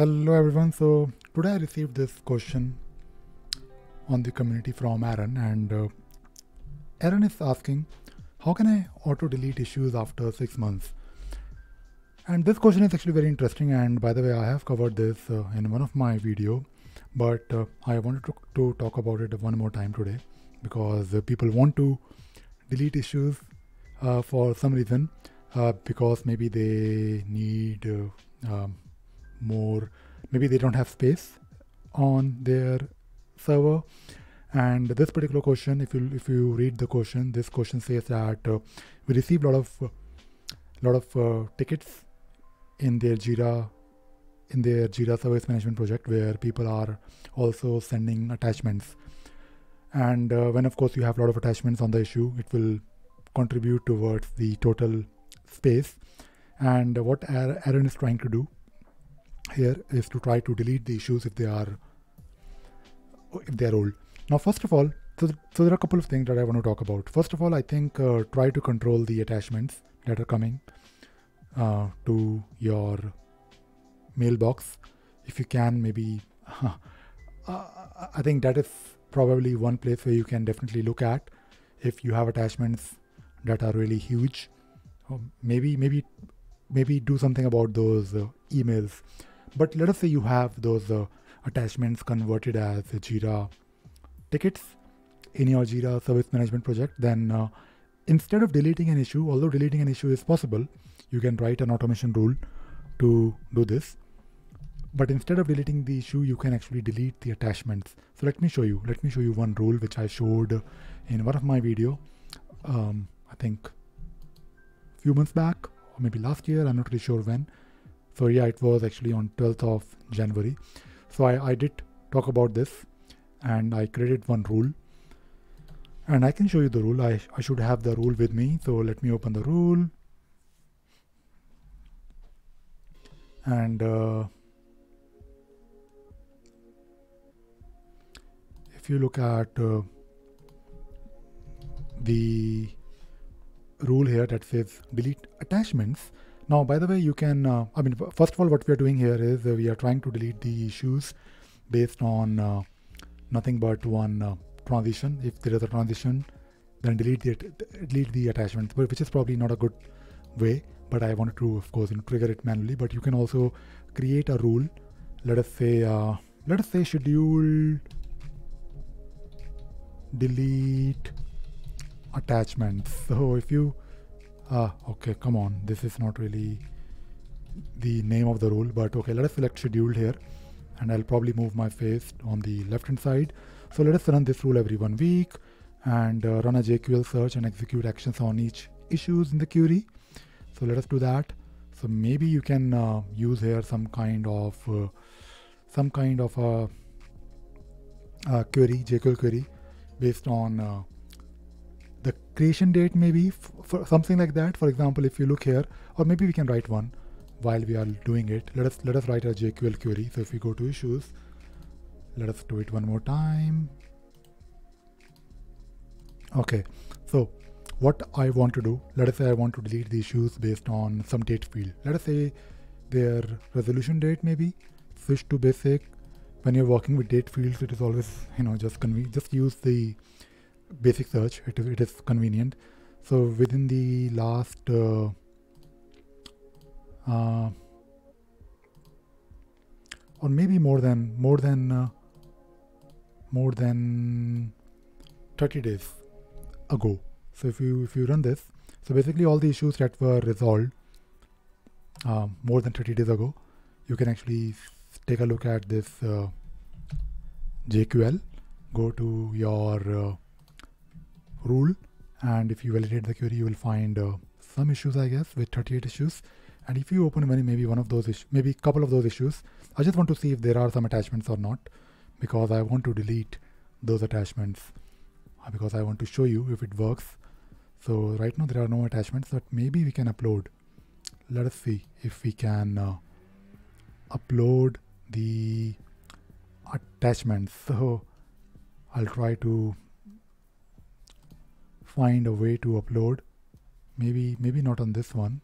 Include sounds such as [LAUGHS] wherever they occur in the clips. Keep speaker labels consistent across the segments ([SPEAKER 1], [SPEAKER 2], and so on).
[SPEAKER 1] Hello everyone. So today I received this question on the community from Aaron, and uh, Aaron is asking, how can I auto delete issues after six months? And this question is actually very interesting. And by the way, I have covered this uh, in one of my video, but uh, I wanted to, to, talk about it one more time today because uh, people want to delete issues uh, for some reason uh, because maybe they need um, more maybe they don't have space on their server. And this particular question if you if you read the question this question says that uh, we receive a lot of lot of uh, tickets in their jira in their jira service management project where people are also sending attachments. And uh, when of course you have a lot of attachments on the issue it will contribute towards the total space. And what aaron is trying to do here is to try to delete the issues if they are if they are old. Now, first of all, so, so there are a couple of things that I want to talk about. First of all, I think uh, try to control the attachments that are coming uh, to your mailbox. If you can, maybe [LAUGHS] uh, I think that is probably one place where you can definitely look at if you have attachments that are really huge. maybe maybe maybe do something about those uh, emails but let us say you have those uh, attachments converted as Jira tickets in your Jira service management project, then uh, instead of deleting an issue, although deleting an issue is possible, you can write an automation rule to do this. But instead of deleting the issue, you can actually delete the attachments. So let me show you. Let me show you one rule which I showed in one of my video. Um, I think a few months back or maybe last year. I'm not really sure when. So yeah, it was actually on 12th of January. So I, I did talk about this and I created one rule and I can show you the rule. I, I should have the rule with me. So let me open the rule. And uh, if you look at uh, the rule here that says delete attachments, now, by the way, you can, uh, I mean, first of all, what we are doing here is uh, we are trying to delete the issues based on uh, nothing but one uh, transition. If there is a transition, then delete the, delete the attachment, which is probably not a good way, but I wanted to, of course, you know, trigger it manually, but you can also create a rule. Let us say, uh, let us say schedule delete attachments. So if you ah okay come on. This is not really the name of the rule but okay let us select scheduled here and I'll probably move my face on the left hand side. So let us run this rule every one week and uh, run a JQL search and execute actions on each issues in the query. So let us do that. So maybe you can uh, use here some kind of uh, some kind of a, a, query JQL query based on uh, the creation date maybe for something like that. For example if you look here or maybe we can write one while we are doing it. Let us let us write a jql query. So if we go to issues let us do it one more time. Okay. So what i want to do let us say i want to delete the issues based on some date field. Let us say their resolution date maybe switch to basic. When you're working with date fields it is always you know just convenient just use the basic search. It is, it is convenient. So within the last uh, uh, or maybe more than more than uh, more than 30 days ago. So if you if you run this so basically all the issues that were resolved uh, more than 30 days ago you can actually take a look at this uh, JQL go to your uh, rule. And if you validate the query you will find uh, some issues I guess with 38 issues. And if you open many maybe one of those issues maybe a couple of those issues I just want to see if there are some attachments or not because I want to delete those attachments uh, because I want to show you if it works. So right now there are no attachments but maybe we can upload. Let us see if we can uh, upload the attachments. [LAUGHS] So I'll try to find a way to upload maybe maybe not on this one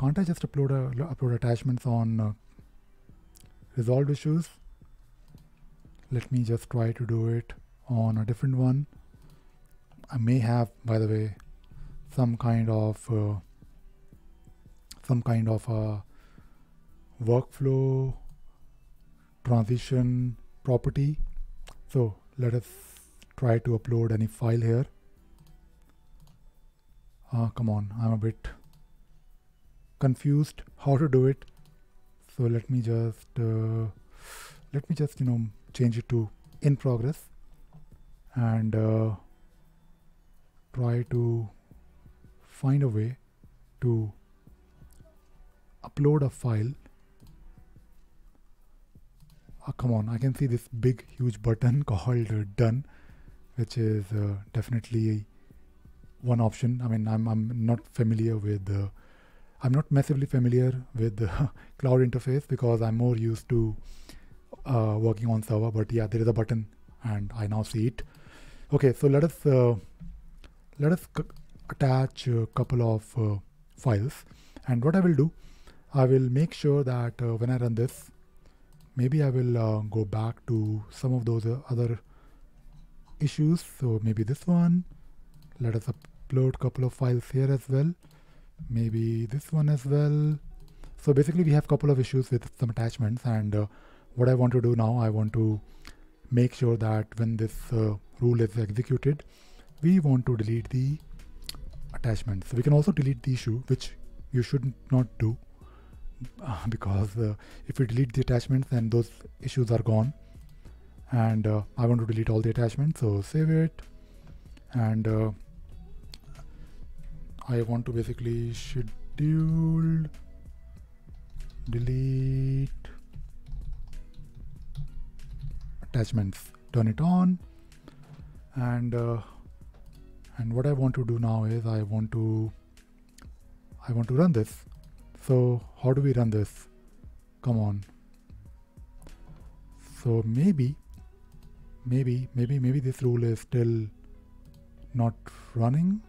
[SPEAKER 1] can't I just upload a, upload attachments on uh, resolved issues. Let me just try to do it on a different one. I may have, by the way, some kind of uh, some kind of a workflow transition property. So let us try to upload any file here. Uh, come on, I'm a bit confused how to do it. So let me just uh, let me just you know change it to in progress and uh, try to find a way to upload a file oh, come on I can see this big huge button [LAUGHS] called uh, done which is uh, definitely one option. I mean I'm, I'm not familiar with uh, I'm not massively familiar with the [LAUGHS] cloud interface because I'm more used to uh, working on server but yeah there is a button and I now see it. Okay so let us uh, let us attach a couple of uh, files. And what I will do I will make sure that uh, when I run this maybe I will go back to some of those other issues so maybe this one. Let us upload couple of files here as well. Maybe this one as well. So basically we have a couple of issues with some attachments and uh, what I want to do now I want to make sure that when this uh, rule is executed we want to delete the attachment so we can also delete the issue which you should not do [LAUGHS] uh, because if you delete the attachments then those issues are gone and uh, I want to delete all the attachments so save it. And uh, I want to basically schedule delete attachments. Turn it on. And uh, and what I want to do now is I want to I want to run this. So how do we run this? Come on. So maybe maybe maybe maybe this rule is still not running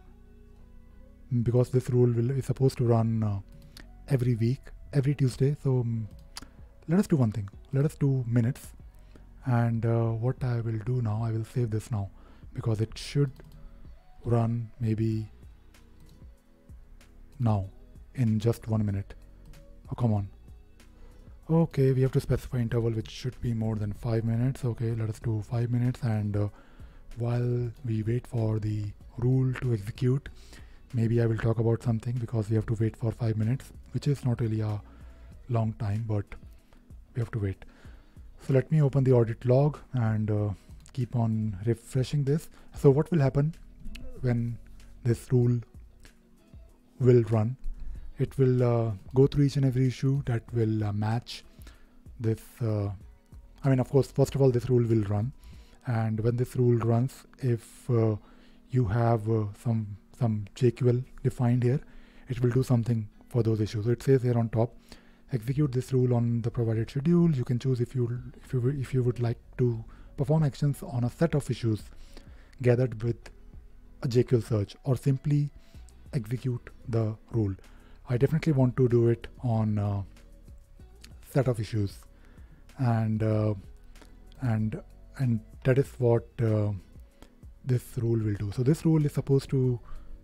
[SPEAKER 1] because this rule will is supposed to run uh, every week every Tuesday. So um, let us do one thing. Let us do minutes. And uh, what I will do now I will save this now because it should run maybe now in just one minute. Oh come on okay we have to specify interval which should be more than five minutes okay let us do five minutes and uh, while we wait for the rule to execute maybe I will talk about something because we have to wait for five minutes which is not really a long time but we have to wait so let me open the audit log and uh, keep on refreshing this. So what will happen when this rule will run? It will uh, go through each and every issue that will uh, match this. Uh, I mean, of course, first of all, this rule will run. And when this rule runs, if uh, you have uh, some some JQL defined here, it will do something for those issues. So it says here on top, execute this rule on the provided schedule. You can choose if you if you if you would like to perform actions on a set of issues gathered with a JQL search or simply execute the rule. I definitely want to do it on a set of issues. And uh, and and that is what uh, this rule will do. So this rule is supposed to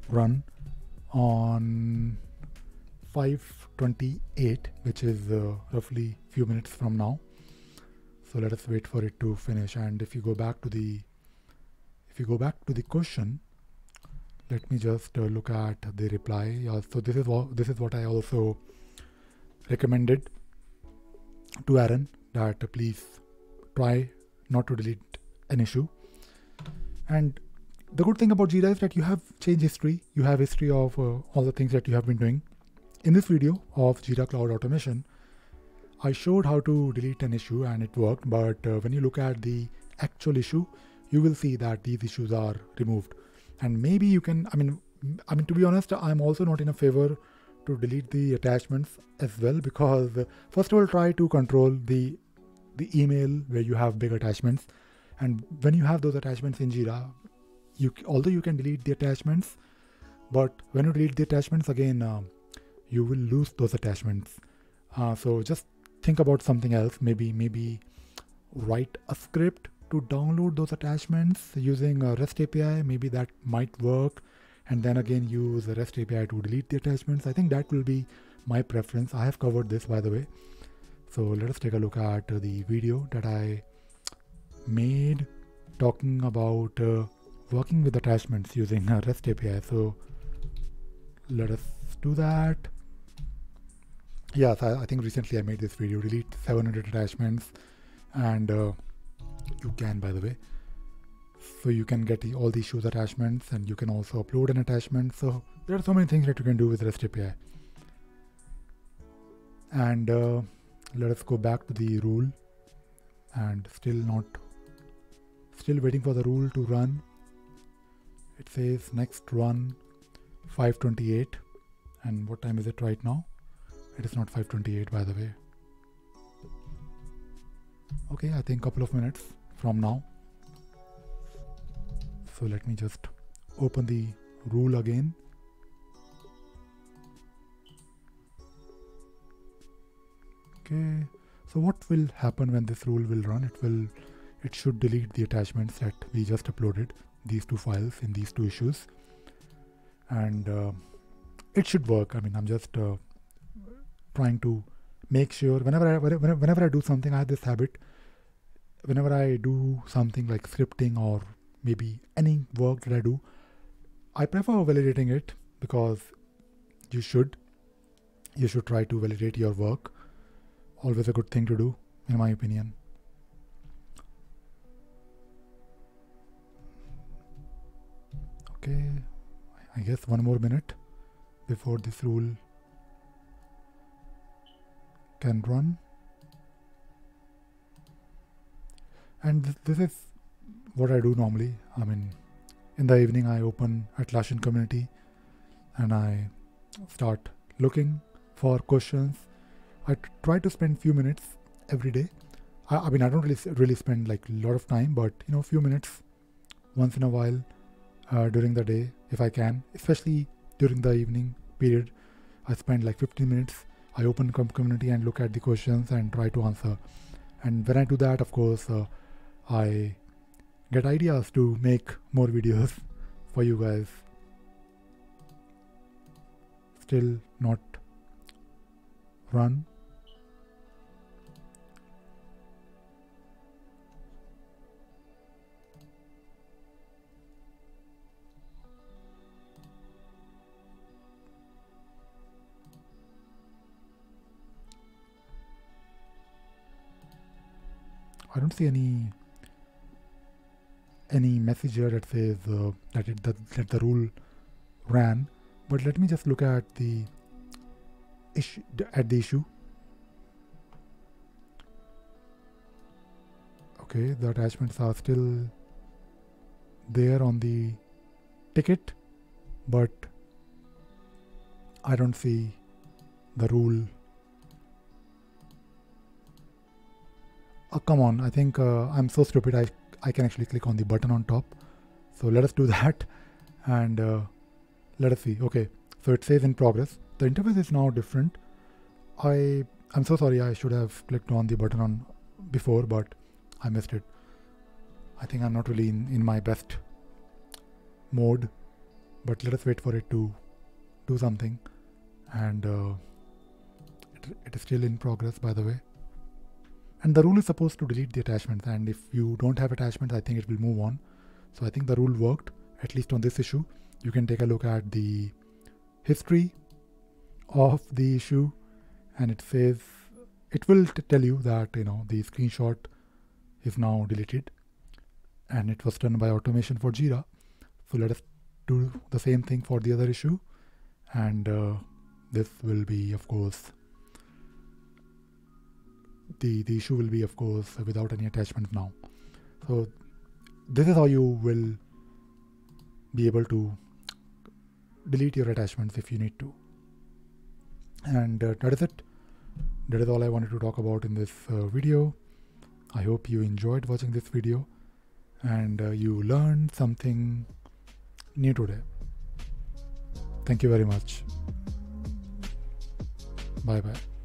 [SPEAKER 1] run on 528 which is uh, roughly few minutes from now. So let us wait for it to finish. And if you go back to the if you go back to the question let me just uh, look at the reply. Uh, so this is what this is what I also recommended to Aaron that uh, please try not to delete an issue. And the good thing about Jira is that you have change history. You have history of uh, all the things that you have been doing. In this video of Jira Cloud Automation, I showed how to delete an issue and it worked, but uh, when you look at the actual issue, you will see that these issues are removed. And maybe you can, I mean, I mean, to be honest, I'm also not in a favor to delete the attachments as well because first of all, try to control the the email where you have big attachments. And when you have those attachments in Jira, you although you can delete the attachments, but when you delete the attachments again, uh, you will lose those attachments. Uh, so just think about something else maybe maybe write a script to download those attachments using a REST API. Maybe that might work. And then again, use the REST API to delete the attachments. I think that will be my preference. I have covered this, by the way. So let us take a look at the video that I made talking about uh, working with attachments using a REST API. So let us do that. Yes, I, I think recently I made this video, delete 700 attachments and uh, you can by the way. So you can get all the issues attachments and you can also upload an attachment. So there are so many things that you can do with REST API and uh, let us go back to the rule and still not still waiting for the rule to run. It says next run 528 and what time is it right now? It is not 528 by the way. Okay I think a couple of minutes from now. So let me just open the rule again. Okay so what will happen when this rule will run? It will it should delete the attachments that we just uploaded these two files in these two issues. And uh, it should work. I mean I'm just uh, trying to make sure whenever I whenever, whenever I do something I have this habit whenever I do something like scripting or maybe any work that I do, I prefer validating it because you should. You should try to validate your work. Always a good thing to do, in my opinion. Okay, I guess one more minute before this rule can run. And this, is what I do normally. I mean, in the evening, I open Atlassian community and I start looking for questions. I try to spend few minutes every day. I, I mean, I don't really really spend like a lot of time, but you know, a few minutes once in a while uh, during the day if I can, especially during the evening period. I spend like 15 minutes. I open community and look at the questions and try to answer. And when I do that, of course, uh, I get ideas to make more videos for you guys. Still not run. I don't see any any message here that says uh, that it that, that the rule ran but let me just look at the issue at the issue. Okay the attachments are still there on the ticket but I don't see the rule. Oh come on I think uh, I'm so stupid I I can actually click on the button on top. So let us do that and uh, let us see. Okay, so it says in progress. The interface is now different. I I'm so sorry. I should have clicked on the button on before, but I missed it. I think I'm not really in, in my best mode, but let us wait for it to do something. And uh, it, it is still in progress, by the way and the rule is supposed to delete the attachments. And if you don't have attachments I think it will move on. So I think the rule worked at least on this issue. You can take a look at the history of the issue. And it says it will tell you that you know the screenshot is now deleted. And it was done by automation for Jira. So let us do the same thing for the other issue. And uh, this will be of course the, the issue will be of course without any attachment now. So this is how you will be able to delete your attachments if you need to. And uh, that is it. That is all I wanted to talk about in this uh, video. I hope you enjoyed watching this video and uh, you learned something new today. Thank you very much. Bye bye.